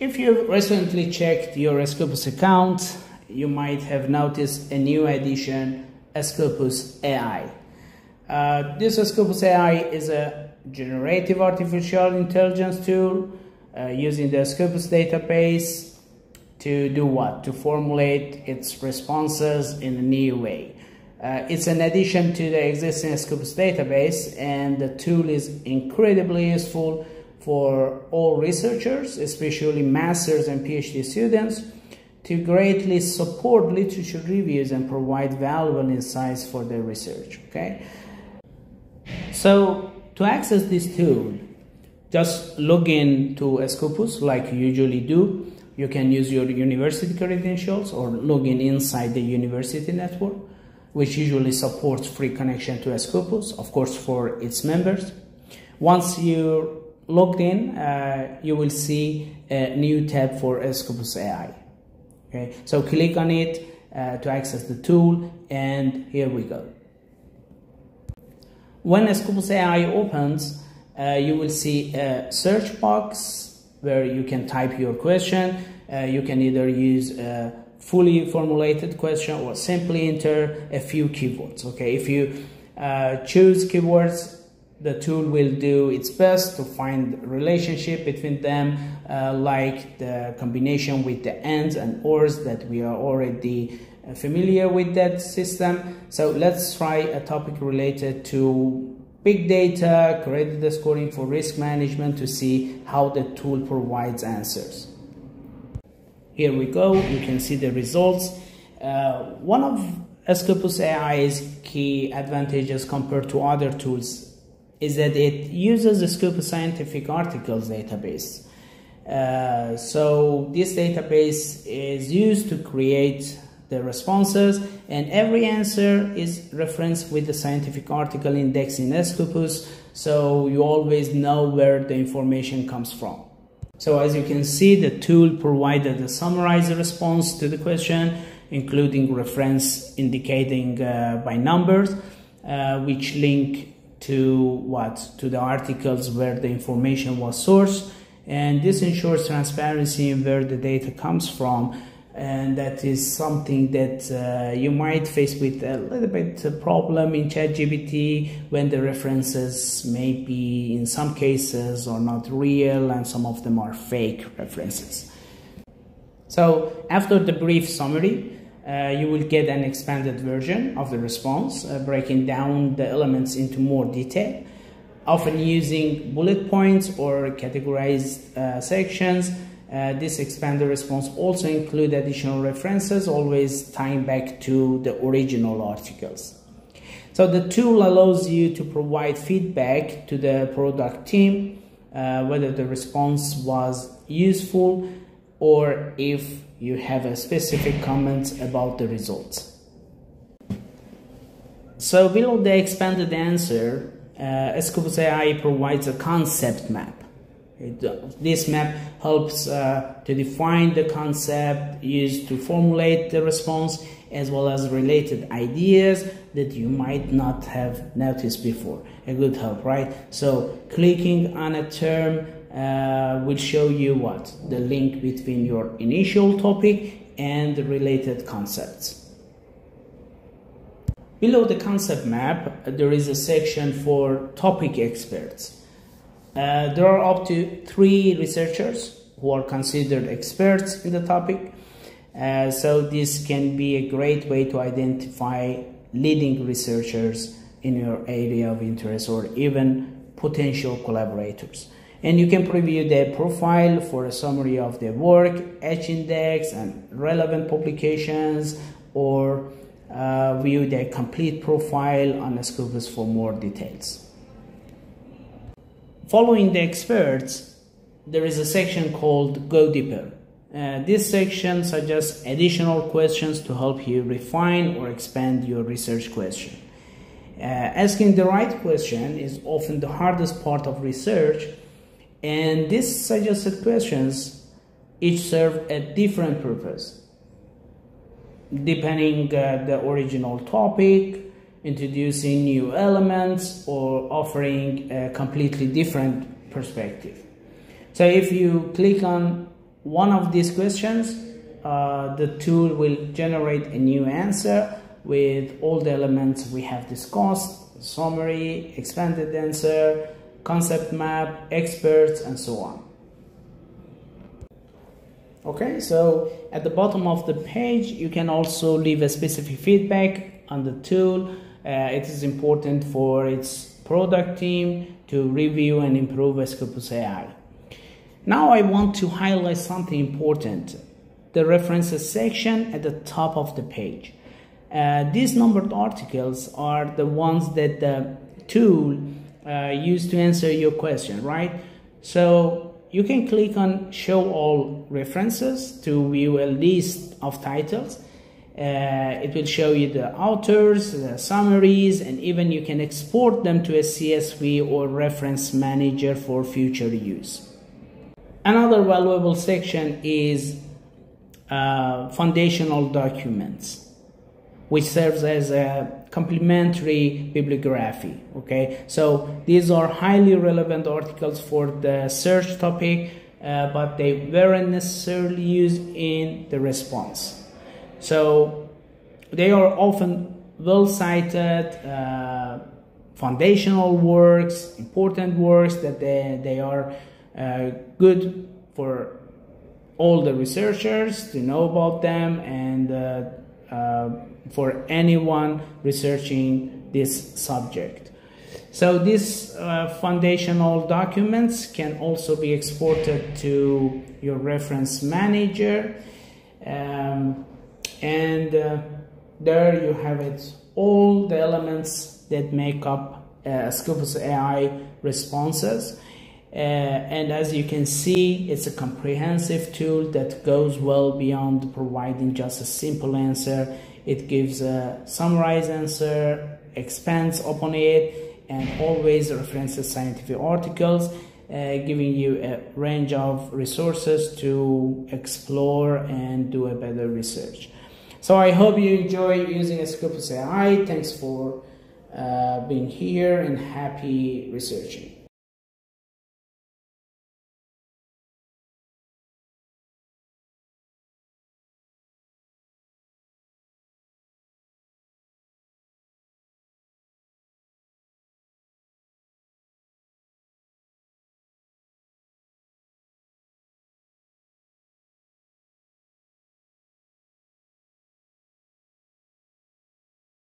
If you recently checked your Scopus account, you might have noticed a new addition, Scopus AI. Uh, this Scopus AI is a generative artificial intelligence tool uh, using the Scopus database to do what? To formulate its responses in a new way. Uh, it's an addition to the existing Scopus database and the tool is incredibly useful for all researchers, especially masters and PhD students, to greatly support literature reviews and provide valuable insights for their research. Okay, so to access this tool, just log in to Scopus like you usually do. You can use your university credentials or log in inside the university network, which usually supports free connection to Scopus, of course, for its members. Once you logged in, uh, you will see a new tab for Scopus AI. Okay, so click on it uh, to access the tool, and here we go. When Scopus AI opens, uh, you will see a search box where you can type your question. Uh, you can either use a fully formulated question or simply enter a few keywords. Okay, if you uh, choose keywords the tool will do its best to find relationship between them uh, like the combination with the ands and ors that we are already uh, familiar with that system. So let's try a topic related to big data credit scoring for risk management to see how the tool provides answers. Here we go. You can see the results. Uh, one of Scopus AI's key advantages compared to other tools is that it uses the Scopus Scientific Articles database. Uh, so this database is used to create the responses and every answer is referenced with the scientific article index in Scopus so you always know where the information comes from. So as you can see the tool provided a summarized response to the question including reference indicating uh, by numbers uh, which link to what? To the articles where the information was sourced. And this ensures transparency in where the data comes from. And that is something that uh, you might face with a little bit of problem in ChatGPT when the references may be in some cases are not real and some of them are fake references. So after the brief summary, uh, you will get an expanded version of the response, uh, breaking down the elements into more detail, often using bullet points or categorized uh, sections. Uh, this expanded response also include additional references, always tying back to the original articles. So the tool allows you to provide feedback to the product team, uh, whether the response was useful or if you have a specific comment about the results. So below the expanded answer, uh, Scopus AI provides a concept map. It, uh, this map helps uh, to define the concept used to formulate the response as well as related ideas that you might not have noticed before. A good help, right? So clicking on a term uh, will show you what the link between your initial topic and the related concepts. Below the concept map, there is a section for topic experts. Uh, there are up to three researchers who are considered experts in the topic. Uh, so this can be a great way to identify leading researchers in your area of interest or even potential collaborators and you can preview their profile for a summary of their work, H-index and relevant publications or uh, view their complete profile on Scopus for more details. Following the experts, there is a section called Go Deeper. Uh, this section suggests additional questions to help you refine or expand your research question. Uh, asking the right question is often the hardest part of research and these suggested questions each serve a different purpose. Depending uh, the original topic introducing new elements or offering a completely different perspective. So if you click on one of these questions, uh, the tool will generate a new answer with all the elements we have discussed, summary, expanded answer, concept map, experts, and so on. Okay, so at the bottom of the page, you can also leave a specific feedback on the tool. Uh, it is important for its product team to review and improve Scopus AI. Now I want to highlight something important, the references section at the top of the page. Uh, these numbered articles are the ones that the tool uh, used to answer your question, right? So you can click on show all references to view a list of titles. Uh, it will show you the authors, the summaries, and even you can export them to a CSV or reference manager for future use. Another valuable section is uh, foundational documents which serves as a complementary bibliography okay? So these are highly relevant articles for the search topic uh, but they weren't necessarily used in the response. So they are often well cited uh, foundational works important works that they, they are uh, good for all the researchers to know about them and uh, uh, for anyone researching this subject. So these uh, foundational documents can also be exported to your reference manager um, and uh, there you have it all the elements that make up uh, Scopus AI responses uh, and as you can see it's a comprehensive tool that goes well beyond providing just a simple answer it gives a summarized answer, expands upon it, and always references scientific articles, uh, giving you a range of resources to explore and do a better research. So I hope you enjoy using Scopus AI. Thanks for uh, being here and happy researching.